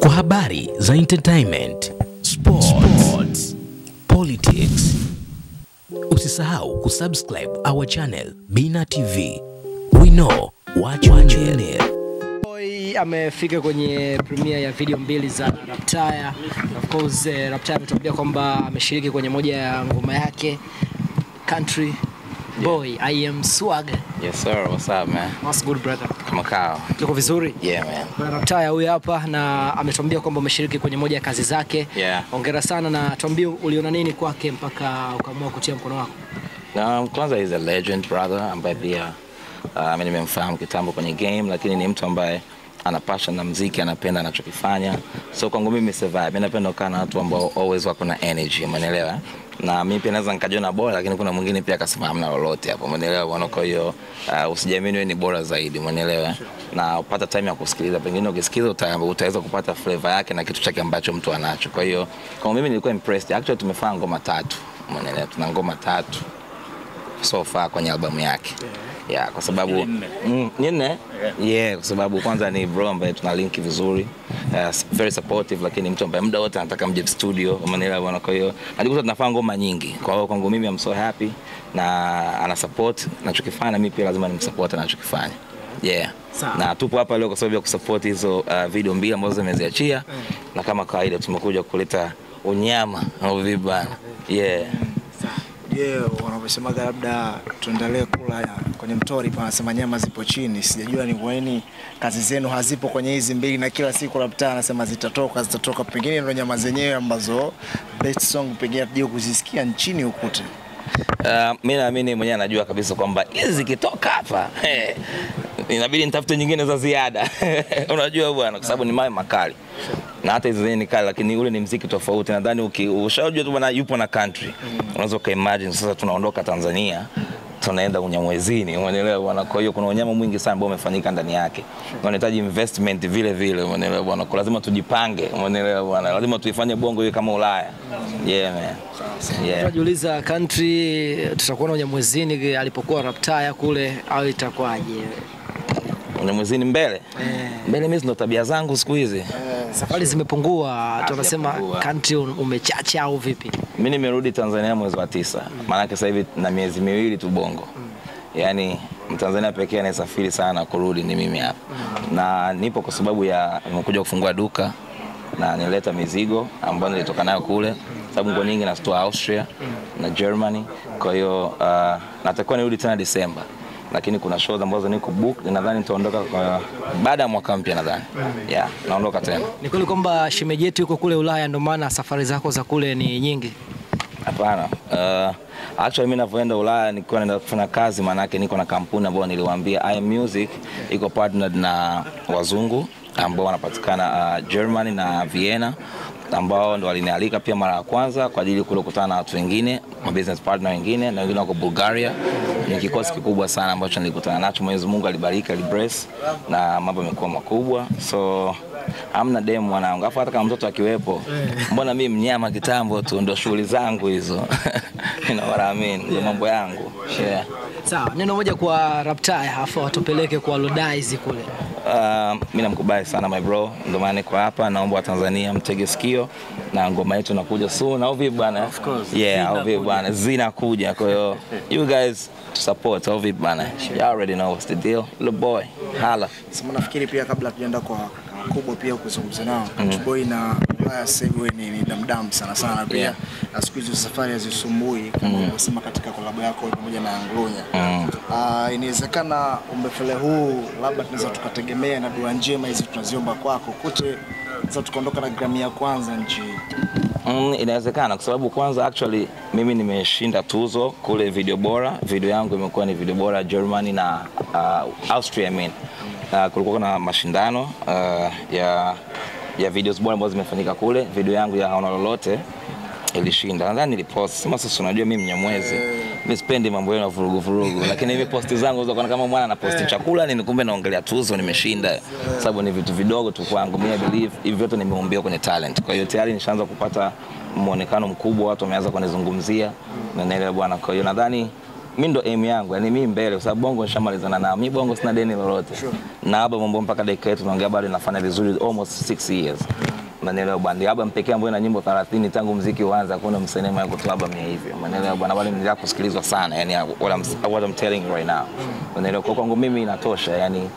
kwa habari za entertainment, sports, politics. Usisahau kusubscribe our channel Bina TV. We know what you need. Amefika kwenye premiere ya video mbili za Raptaya. Of course eh, Raptaya ametuambia kwamba ameshiriki kwenye moja ya ngoma yake Country Boy I am swag. Yes sir, what's up man? What's good brother? Kama kawa. Tuko vizuri? Yeah man. Bwana Taya huyu hapa na ametuambia kwamba umeshiriki kwenye moja ya kazi zake. Yeah. Hongera sana na tuambie uliona nini kwake mpaka ukaamua kutia mkono wako. Um, kwanza is a legend brother ambaye pia uh, mimi nimemfahamu kitambo kwenye game lakini ni mtu ambaye ana passion na mziki, anapenda anachokifanya. So kwangu mimi survive. Mimi napenda kukaa na watu ambao always wako na energy, umeelewa? Na mimi pia naweza nikajiona bora lakini kuna mwingine pia akasema hamna lolote hapo, umeelewa bwana? Kwa hiyo uh, usijiamini wewe ni bora zaidi, umeelewa? Na upata time ya kusikiliza, pengine ukisikiliza uta, utaweza kupata flavor yake na kitu chake ambacho mtu anacho. Kwa hiyo kwa mimi nilikuwa impressed. Actually tumefanya ngoma tatu, umeelewa? Tuna ngoma tatu so far kwenye albamu yake yeah, kwa sababu mm, ni nne? Yeah, kwa sababu kwanza ni bro ambaye tuna link vizuri. Uh, very supportive, lakini mtu ambaye muda wote anataka mje studio, umeelewa bwana. Kwa hiyo najikuta tunafanya ngoma nyingi, kwa hiyo kwangu mimi I'm so happy na ana support. Nachokifanya, na mimi pia lazima nimsupport anachokifanya. Yeah. Na tupo hapa leo kwa sababu ya kusupport hizo uh, video mbili ambazo zimeziachia. Na kama kawaida tumekuja kuleta unyama au vipi bana. Yeah. Je, wanavyosemaga labda tuendelee kula kwenye mtori, panasema nyama zipo chini. Sijajua ni kwani kazi zenu hazipo kwenye hizi mbili, na kila siku labda anasema zitatoka zitatoka, pengine ndo nyama zenyewe ambazo best song pengine tujue kuzisikia nchini ukute. Uh, mi naamini mwenyewe anajua kabisa kwamba hizi zikitoka hapa hey, inabidi nitafute nyingine za ziada unajua bwana, kwa sababu ni mawe makali na hata hizo ni kali, lakini ule ni mziki tofauti. Nadhani ushajua tu bwana, yupo na country, unaweza ukaimagine sasa tunaondoka Tanzania tunaenda unyamwezini, umeelewa bwana. Kwa hiyo kuna unyama mwingi sana ambao umefanyika ndani yake, na unahitaji investment vile vile, umeelewa bwana. Kwa lazima tujipange, umeelewa bwana, lazima tuifanye bongo hiyo kama Ulaya. Yeah man, yeah. Tunajiuliza country tutakuona Unyamwezini alipokuwa Raptaya kule au itakuwaje? Unyamwezini mbele. Eh. mbele, mimi ndo tabia zangu siku hizi. Safari zimepungua, tunasema country umechacha au vipi? Mimi nimerudi Tanzania mwezi wa tisa, maanake sasa hivi na miezi miwili tu Bongo. Yaani Mtanzania pekee anayesafiri sana kurudi ni mimi hapa, na nipo kwa sababu ya nimekuja kufungua duka na nileta mizigo ambayo nilitoka nayo kule, sababu nguo nyingi nazitoa Austria na Germany. Kwa hiyo uh, natakiwa nirudi tena Disemba, lakini kuna shows ambazo niko book, nadhani nitaondoka kwa baada ya mwaka mpya nadhani. Yeah, naondoka tena. Ni kweli kwamba shemeji yetu yuko kule Ulaya, ndio maana safari zako za kule ni nyingi? Hapana. Uh, actually mimi ninavyoenda Ulaya nikiwa naenda kufanya kazi, maanake niko na kampuni ambayo niliwaambia I Music iko partnered na wazungu ambao wanapatikana uh, Germany na Vienna ambao ndo walinialika pia mara ya kwanza kwa ajili kule kukutana na watu wengine business partner wengine na wengine wako Bulgaria. Ni kikosi kikubwa sana ambacho nilikutana nacho. Mwenyezi Mungu alibariki, alibless na mambo yamekuwa makubwa so amna dem mwanangu, afu hata kama mtoto akiwepo, mbona mimi mnyama kitambo tu, ndo shughuli zangu hizo you know what I mean, ndo mambo yangu yeah. Sawa, neno moja kwa Raptaya afu watupeleke kwa Lodaizi kule. Uh, mi namkubali sana my bro, ndio maana niko hapa. Naomba Watanzania mtege sikio na ngoma yetu inakuja soon, au vipi bwana? Of course. Yeah, au vipi bwana? Zinakuja, kwa hiyo you guys support, au vipi bwana? You already know what's the deal. Little boy, hala. Sasa nafikiri pia kabla tujaenda kwa kubwa pia kuzungumza nao mm. Boy na Ulaya sasa hivi ni, ni damdam sana sana pia Yeah. na siku hizo safari hazisumbui kama ulivyosema katika kolabo yako pamoja na Nglunya. Mm. uh, inawezekana umbefele huu labda tunaweza tukategemea na dua njema hizi tunaziomba kwako kute sasa tukaondoka na gramu ya kwanza nchi. Mm, inawezekana kwa sababu kwanza actually mimi nimeshinda tuzo kule video bora. Video yangu imekuwa ni video bora Germany na uh, Austria I mean. Uh, kulikuwa na mashindano uh, ya ya videos bora ambazo zimefanyika kule. Video yangu ya haona lolote ilishinda. Nadhani nilipost. Sema sasa unajua mimi Mnyamwezi. Mimi sipendi mambo yenu ya vurugu vurugu. Lakini hivi posti zangu za kama mwana na posti chakula ni kumbe naongelea tuzo nimeshinda. Sababu ni vitu vidogo tu kwangu. Mimi believe hivi vyote nimeumbiwa kwenye talent. Kwa hiyo tayari nishaanza kupata muonekano mkubwa, watu wameanza kunizungumzia na naelewa bwana. Kwa hiyo nadhani mi ndo aim yangu, yani mi mbele, kwa sababu bongo nishamalizana nao. Mi bongo sina deni lolote sure. na hapa mambo mpaka dakika yetu tunaongea bado inafanya vizuri almost 6 years. manelewa bwana, album pekee ambayo ina nyimbo 30 tangu mziki uanza, hakuna msanii ambaye kutoa album ya hivyo. Manelewa bwana, bali endelea kusikilizwa sana, yani what I'm, what I'm telling you right now. Manelewa kwa kwangu mimi inatosha, yani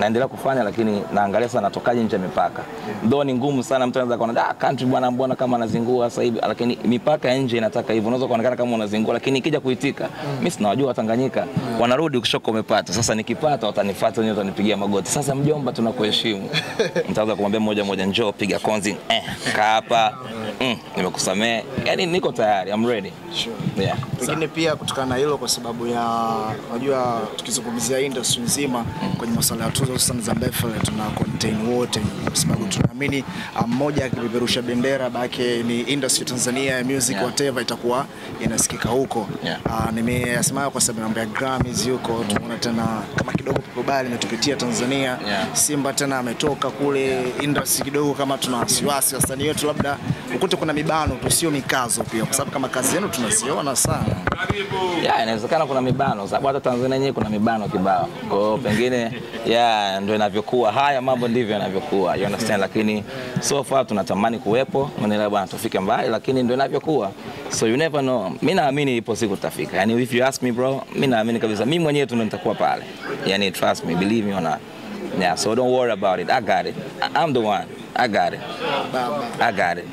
naendelea kufanya lakini naangalia sana natokaje nje ya mipaka. Ndio ni ngumu sana, mtu anaweza kuona ah, country bwana, mbona kama anazingua sasa hivi, lakini mipaka ya nje inataka hivyo. Unaweza kuonekana kama unazingua, lakini ikija kuitika, mimi sinawajua Watanganyika wanarudi ukishoka umepata. Sasa nikipata watanifuata wenyewe, watanipigia magoti. Sasa mjomba, tunakuheshimu. Nitaanza kumwambia mmoja mmoja, njoo piga konzi, eh, kaa hapa, mm, nimekusamea. Yani niko tayari, I'm ready. Sure. Yeah. Pengine pia kutokana na hilo, kwa sababu ya unajua, tukizungumzia industry nzima kwenye masuala ya tuzo hususan za Bethel tuna contain wote, kwa sababu tunaamini ah, mmoja akipeperusha bendera bake ni industry Tanzania ya music Yeah. whatever itakuwa inasikika huko. Yeah. Uh, nimeyasema kwa sababu mambo ya Grammys yuko tunaona tena kama kidogo Pepo Bali imetupitia Tanzania. Yeah. Simba tena ametoka kule industry kidogo, kama tuna wasiwasi wasanii wetu, labda ukute kuna mibano tu, sio mikazo pia, kwa sababu kama kazi yenu tunaziona sana. ya inawezekana kuna mibano sababu hata Tanzania yenyewe kuna mibano kibao. Kwa hiyo pengine ya ndio inavyokuwa, haya mambo ndivyo yanavyokuwa, you understand. Lakini so far tunatamani kuwepo, unaelewa bwana, tufike mbali, lakini ndio inavyokuwa, so you never know. Mimi naamini ipo siku tutafika, yani if you ask me bro, mimi naamini kabisa, mimi mwenyewe tu ndo nitakuwa pale, yani trust me, believe me or not. Yeah, so don't worry about it. I got it. I- I'm the one. I got it. I got it.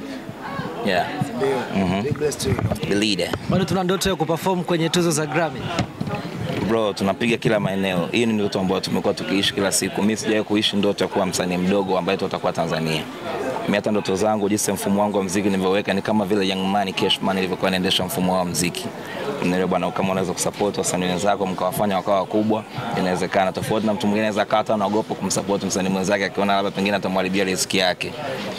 Yeah, Mm -hmm. Believe that. the leader. Bado tuna ndoto ya kuperform kwenye tuzo za Grammy. Bro, tunapiga kila maeneo. Hii ni ndoto ambayo tumekuwa tukiishi kila siku. Mimi sijawahi kuishi ndoto ya kuwa msanii mdogo ambaye tutakuwa Tanzania. Mimi hata ndoto zangu, jinsi mfumo wangu wa muziki nilivyoweka ni kama vile Young Money Cash Money ilivyokuwa inaendesha mfumo wa muziki. Mnaelewa bwana, kama unaweza kusupport wasanii wenzako mkawafanya wakawa wakubwa, inawezekana. Tofauti na mtu mwingine anaweza akawa hata anaogopa kumsupport msanii mwenzake akiona labda pengine atamharibia riziki yake,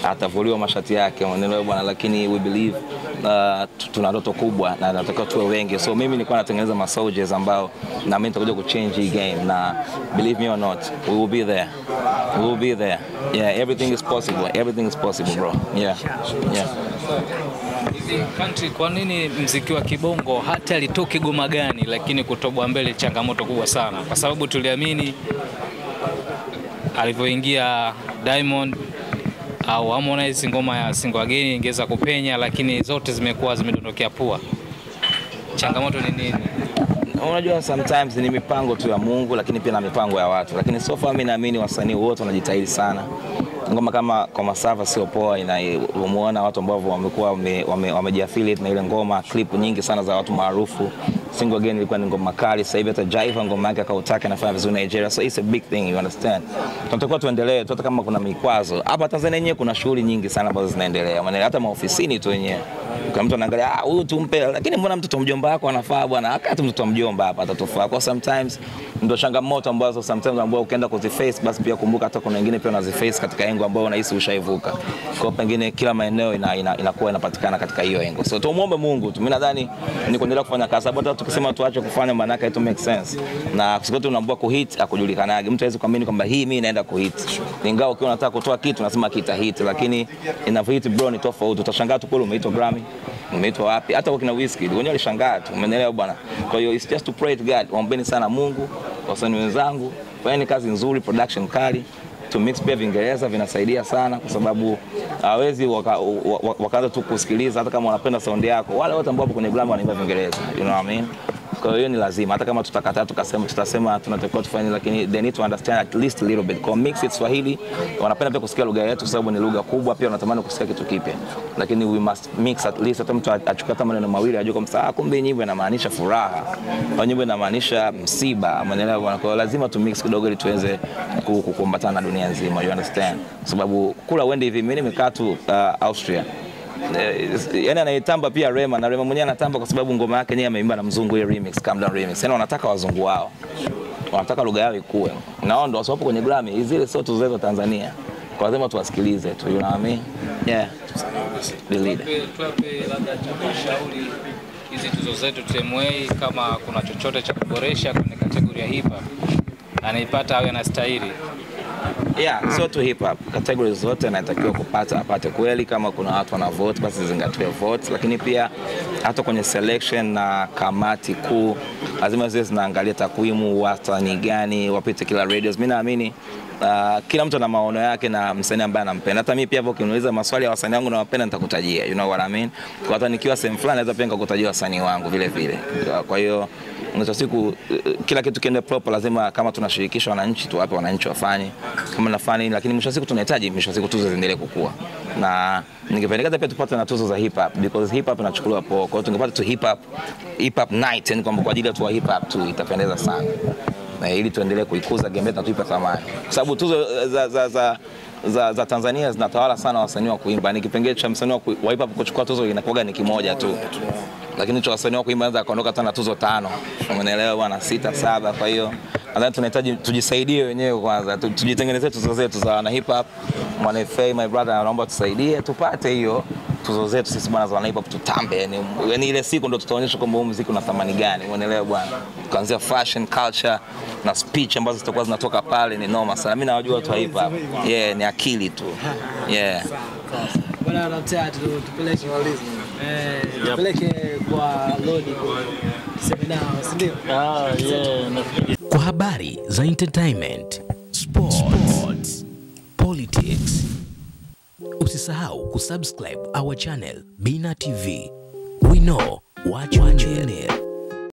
atavuliwa mashati yake, unaelewa bwana, lakini we believe uh, tuna ndoto kubwa na natakiwa tuwe wengi. So mimi nilikuwa natengeneza ma soldiers ambao na mimi nitakuja kuchange hii game na believe me or not, we will be there. We will be there. Yeah, everything is possible. Everything is possible, bro. Yeah. Yeah. Hizi country, kwa nini mziki wa kibongo hata alitoki goma gani, lakini kutobwa mbele changamoto kubwa sana, kwa sababu tuliamini alivyoingia Diamond au Harmonize ngoma ya single again ingeweza kupenya, lakini zote zimekuwa zimedondokea pua. Changamoto ni nini? Unajua, sometimes ni mipango tu ya Mungu, lakini pia na mipango ya watu. Lakini so far mimi naamini wasanii wote wanajitahidi sana. Ngoma kama kwa masafa sio poa, inaumuona watu ambao wamekuwa wame- wame- na ile ngoma, clip nyingi sana za watu maarufu. Single again ilikuwa ni ngoma kali, sasa hivi hata Jaiva ngoma yake akautaka inafanya vizuri Nigeria, so it's a big thing, you understand. Tunatakiwa tuendelee tu, hata kama kuna mikwazo hapa Tanzania yenyewe, kuna shughuli nyingi sana ambazo zinaendelea, hata maofisini tu wenyewe kwa mtu anaangalia ah, huyu tumpe, lakini mbona mtoto mjomba wako anafaa bwana? Akati mtoto wa mjomba hapa atatufaa. Kwa sometimes ndio changamoto ambazo sometimes ambao ukienda kuziface, basi pia kumbuka hata kuna wengine pia unaziface katika engo ambao unahisi ushaivuka. Kwa pengine kila maeneo ina, ina, ina inapatikana katika hiyo engo. So tumuombe Mungu tu. Mimi nadhani ni kuendelea kufanya kazi, sababu hata tukisema tuache kufanya maana yake it make sense. Na siku unaambua kuhit akujulikanaje. Mtu hawezi kuamini kwamba hii mimi naenda kuhit. Ingawa ukiwa unataka kutoa kitu unasema kitahit, lakini inavyohit bro ni tofauti. Utashangaa tu kule umeitwa Grammy umeitwa wapi? Hata wakina Wizkid wenyewe walishangaa tu, umeelewa bwana. Kwa hiyo it's just to pray to God, ombeni sana Mungu, wasanii wenzangu, fanyeni kazi nzuri, production kali to mix pia Viingereza vinasaidia sana, kwa sababu hawezi waka, waka, wakaanza tu kusikiliza, hata kama wanapenda saundi yako. Wale wote ambao kwenye Grammy wanaimba Viingereza, you know what I mean? Kwa hiyo ni lazima, hata kama tutakataa tukasema tutasema tunatakiwa tufanye, lakini they need to understand at least a little bit. Kwa mix it Swahili, wanapenda pia kusikia lugha yetu, sababu ni lugha kubwa, pia wanatamani kusikia kitu kipya, lakini we must mix at least, hata mtu achukue hata maneno mawili ajue kwamba ah, kumbe nyimbo inamaanisha furaha au nyimbo inamaanisha msiba, umeelewa bwana? Kwa hiyo lazima tu mix kidogo, ili tuweze ku- ku- kuambatana na dunia nzima, you understand? Sababu kula wende hivi, mimi nimekaa tu uh, Austria yani anaitamba pia Rema na Rema mwenyewe anatamba kwa sababu ngoma yake yeye ameimba na mzungu ile remix, Calm Down remix. Yani wanataka wazungu wao, wanataka lugha yao ikue, na wao ndio wasiwapo kwenye Grammy. Zile sio tuzo za Tanzania, kwa lazima tuwasikilize tu, you know what I mean? Yeah, the leader. Tuwape- labda hizi tuzo zetu TMA, kama kuna chochote cha kuboresha kwenye kategoria hip hop anaipata awe anastahili. Yeah, sio tu hip hop, categories zote anatakiwa kupata apate kweli. Kama kuna watu wana vote, basi zingatiwe vote, lakini pia hata kwenye selection na kamati kuu lazima ziwe zinaangalia takwimu, wasanii gani wapite kila radios. Mimi naamini uh, kila mtu ana maono yake na msanii ambaye anampenda. Hata mimi pia hapo ukiniuliza maswali ya wasanii wangu nawapenda nitakutajia, you know what I mean. Kwa hata nikiwa sehemu fulani naweza pia nikakutajia wasanii wangu vile vile. Kwa hiyo mwisho siku eh, kila kitu kiende proper, lazima kama tunashirikisha wananchi tuwape wananchi wafanye. Kama nafanya nini, lakini mwisho siku tunahitaji mwisho siku tuzo ziendelee kukua, na ningependekeza pia tupate na tuzo za hip hop because hip hop inachukuliwa poa. Kwa hiyo tungepata tu hip hop hip hop night, yani kwamba kwa ajili ya tu hip hop tu itapendeza sana. Na ili tuendelee kuikuza game yetu na tuipe thamani, kwa sababu tuzo za, za, za za, za Tanzania zinatawala sana wasanii wa kuimba. Ni kipengele cha msanii wa hip hop kuchukua tuzo inakuwa ni kimoja tu, lakini cha wasanii wa kuimba anaweza akaondoka tena tuzo tano, umeelewa bwana, sita saba. Kwa hiyo nadhani tunahitaji tujisaidie wenyewe kwanza, tu- tujitengenezee tuzo zetu za wana hip hop. Mwana FA my brother, naomba tusaidie tupate hiyo tuzo zetu sisi bwana za wana hip hop, tutambe yani, yani ile siku ndo tutaonyesha kwamba huu muziki una thamani gani, umeelewa bwana, kuanzia fashion culture na speech ambazo zitakuwa zinatoka pale ni noma sana. Mimi nawajua watu wa hip hop, yeah, ni akili tu yeah. Tupeleke eh, tupeleke kwa Lodi semina, si ndio? Ah, yeah, Kwa habari za entertainment, sports, politics, usisahau kusubscribe our channel Bina TV. We know what you need.